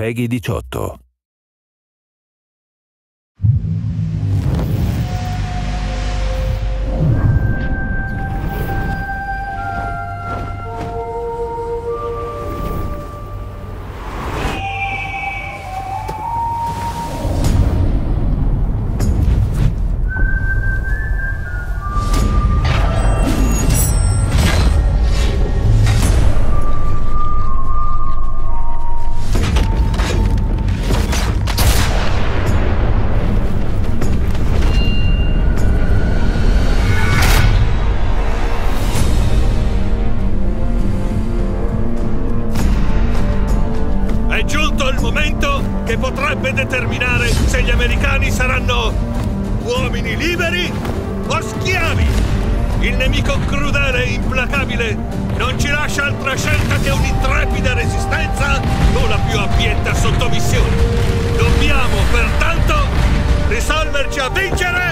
Peggy 18. il momento che potrebbe determinare se gli americani saranno uomini liberi o schiavi. Il nemico crudele e implacabile non ci lascia altra scelta che un'intrepida resistenza o la più abbietta sottomissione. Dobbiamo, pertanto, risolverci a vincere!